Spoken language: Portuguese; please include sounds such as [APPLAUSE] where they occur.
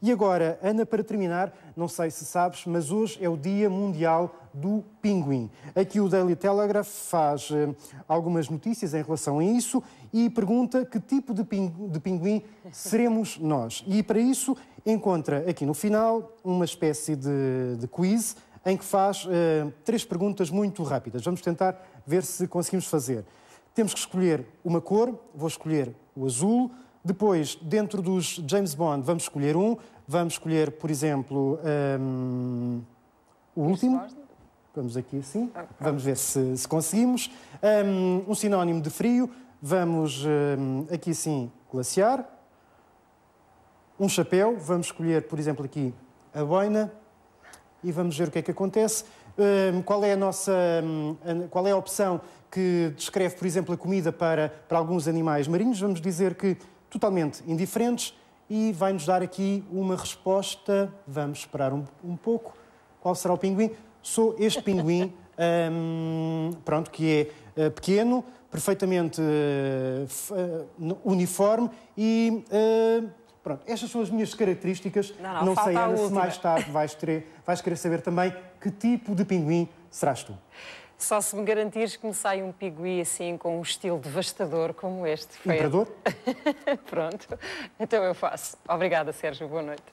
E agora, Ana, para terminar, não sei se sabes, mas hoje é o Dia Mundial do Pinguim. Aqui o Daily Telegraph faz eh, algumas notícias em relação a isso e pergunta que tipo de, de pinguim seremos nós. E para isso encontra aqui no final uma espécie de, de quiz em que faz uh, três perguntas muito rápidas. Vamos tentar ver se conseguimos fazer. Temos que escolher uma cor, vou escolher o azul. Depois, dentro dos James Bond, vamos escolher um. Vamos escolher, por exemplo, um, o último. Vamos aqui assim. Vamos ver se, se conseguimos. Um, um, sinónimo de frio. Vamos um, aqui assim, glaciar. Um chapéu. Vamos escolher, por exemplo, aqui a boina e vamos ver o que é que acontece. Hum, qual é a nossa, hum, qual é a opção que descreve, por exemplo, a comida para, para alguns animais marinhos? Vamos dizer que totalmente indiferentes e vai-nos dar aqui uma resposta. Vamos esperar um, um pouco. Qual será o pinguim? Sou este pinguim, [LAUGHS] hum, pronto, que é uh, pequeno, perfeitamente uh, uh, uniforme e Pronto, estas são as minhas características. Não, não, não sei, Ana, se mais tarde vais, ter, vais querer saber também que tipo de pinguim serás tu. Só se me garantires que me sai um pinguim assim com um estilo devastador como este. Foi Imperador? [LAUGHS] Pronto, então eu faço. Obrigada, Sérgio. Boa noite.